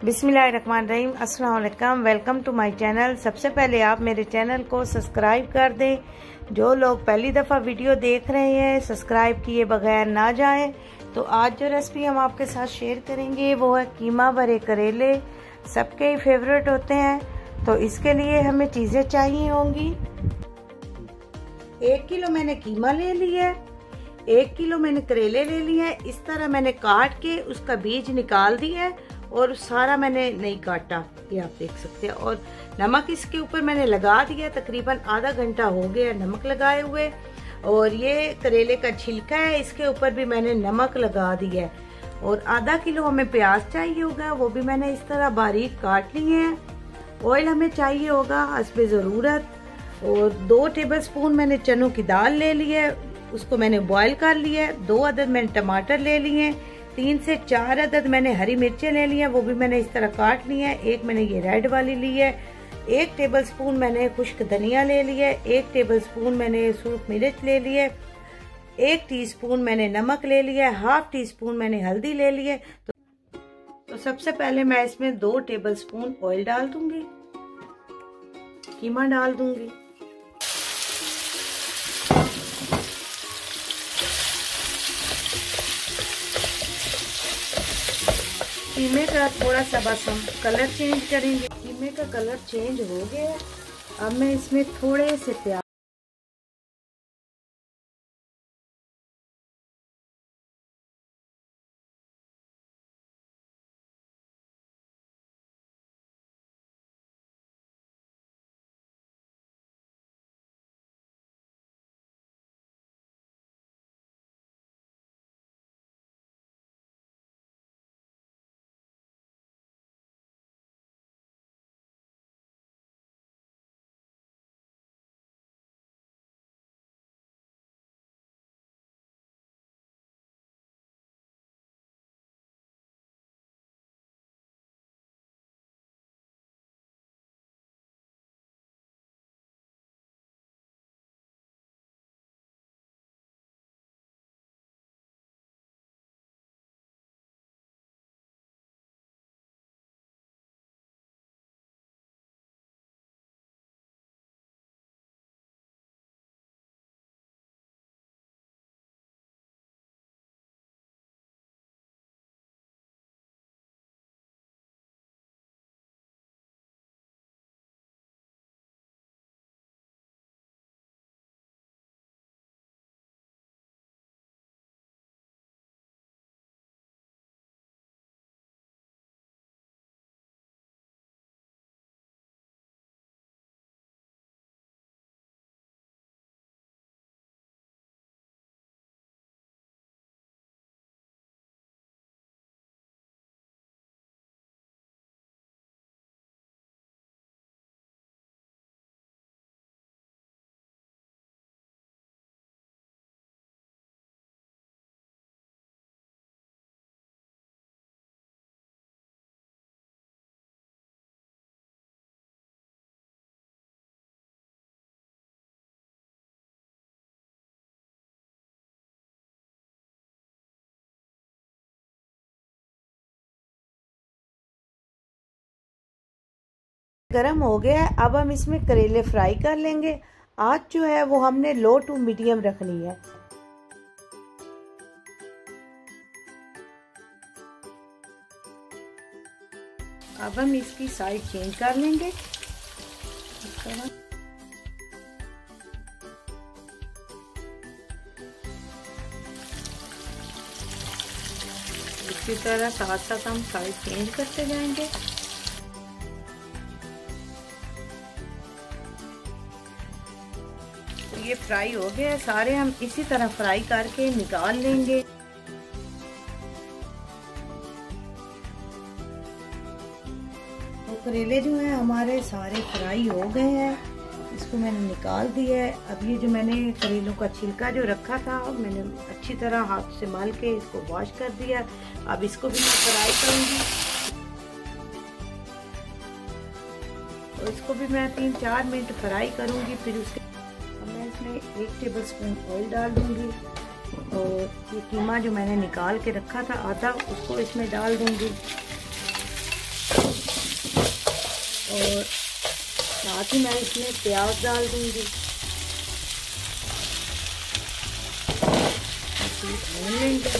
रहीम अस्सलाम वालेकुम welcome to my channel. सबसे पहले आप मेरे चैनल को सब्सक्राइब कर दें। जो लोग पहली दफ़ा वीडियो देख रहे हैं, सब्सक्राइब किए बगैर ना जाएँ तो आज जो रेसिपी हम आपके साथ शेयर करेंगे, वो है कीमा भरे करेले। सबके ही फेवरेट होते हैं तो इसके लिए हमें चीज़ें चाहिए होंगी। एक किलो मैंने कीमा ले लिया है, एक किलो मैंने करेले ले लिए हैं। इस तरह मैंने काट के उसका बीज निकाल दिया है और सारा मैंने नहीं काटा, ये आप देख सकते हैं। और नमक इसके ऊपर मैंने लगा दिया, तकरीबन आधा घंटा हो गया नमक लगाए हुए। और ये करेले का छिलका है, इसके ऊपर भी मैंने नमक लगा दिया है। और आधा किलो हमें प्याज चाहिए होगा, वो भी मैंने इस तरह बारीक काट लिए हैं। ऑयल हमें चाहिए होगा, हसब ज़रूरत। और दो टेबल स्पून मैंने चनों की दाल ले ली है, उसको मैंने बॉईल कर लिया है। दो अदद मैंने टमाटर ले लिए तीन से चार अदद मैंने हरी मिर्चें ले ली हैं वो भी मैंने इस तरह काट ली हैं। एक मैंने ये रेड वाली ली है। एक टेबल स्पून मैंने खुश्क धनिया ले लिया है। एक टेबल स्पून मैंने सूख मिर्च ले ली है। एक टीस्पून मैंने नमक ले लिया है। हाफ़ टी स्पून मैंने हल्दी ले ली है। तो, तो सबसे पहले मैं इसमें दो टेबल स्पून ऑयल डाल दूँगी। कीमा डाल दूँगी। कीमे का थोड़ा सा बस हम कलर चेंज करेंगे। कीमे का कलर चेंज हो गया अब मैं इसमें थोड़े से प्याज गरम हो गया है, अब हम इसमें करेले फ्राई कर लेंगे। आज जो है वो हमने लो टू मीडियम रखनी है। अब हम इसकी साइड चेंज कर लेंगे। इसी तरह साथ साथ हम साइड चेंज करते जाएँगे। ये फ्राई हो गया सारे हम इसी तरह फ्राई करके निकाल लेंगे। तो करेले जो है, हमारे सारे फ्राई हो गए हैं। इसको मैंने निकाल दिया है। अब ये जो मैंने करेलों का छिलका जो रखा था मैंने अच्छी तरह हाथ से माल के इसको वॉश कर दिया। अब इसको भी मैं फ्राई करूँगी। तो इसको भी मैं तीन चार मिनट फ्राई करूँगी, फिर उसके इसमें एक टेबल स्पून ऑयल डाल दूँगी और ये कीमा जो मैंने निकाल के रखा था आधा उसको इसमें डाल दूँगी। और साथ ही मैं इसमें प्याज डाल दूँगी। भून लेंगे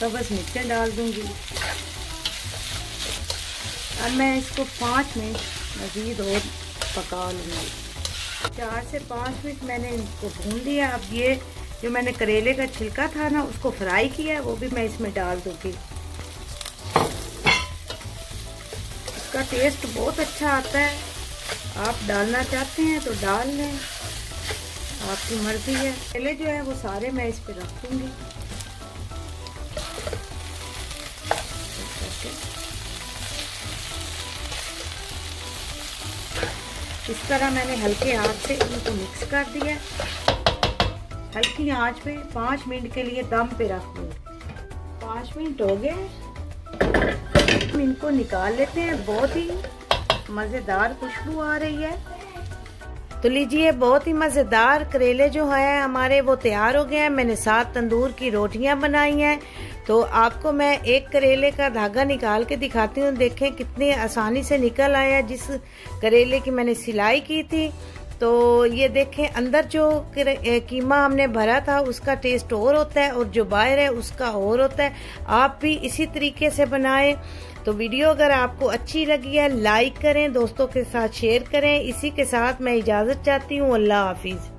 तो बस मिर्चें डाल दूँगी। अब मैं इसको पाँच मिनट मज़ीद और पका लूँगी। चार से पाँच मिनट मैंने इनको भून लिया। अब ये जो मैंने करेले का छिलका था ना, उसको फ्राई किया है, वो भी मैं इसमें डाल दूँगी। इसका टेस्ट बहुत अच्छा आता है। आप डालना चाहते हैं तो डाल लें। आपकी मर्ज़ी है। करेले जो है, वो सारे मैं इस पर रख दूँगी। इस तरह मैंने हल्के हाथ से इनको मिक्स कर दिया। हल्की आँच पे पाँच मिनट के लिए दम पे रख दूँ पाँच मिनट हो गए। इनको निकाल लेते हैं। बहुत ही मज़ेदार खुशबू आ रही है। तो लीजिए, बहुत ही मज़ेदार करेले जो है हमारे, वो तैयार हो गए हैं। मैंने सात तंदूर की रोटियाँ बनाई हैं। तो आपको मैं एक करेले का धागा निकाल के दिखाती हूँ। देखें कितनी आसानी से निकल आया जिस करेले की मैंने सिलाई की थी। तो ये देखें, अंदर जो कीमा हमने भरा था, उसका टेस्ट और होता है और जो बाहर है, उसका और होता है। आप भी इसी तरीके से बनाएँ। तो वीडियो अगर आपको अच्छी लगी है लाइक करें, दोस्तों के साथ शेयर करें। इसी के साथ मैं इजाज़त चाहती हूँ। अल्लाह हाफिज़।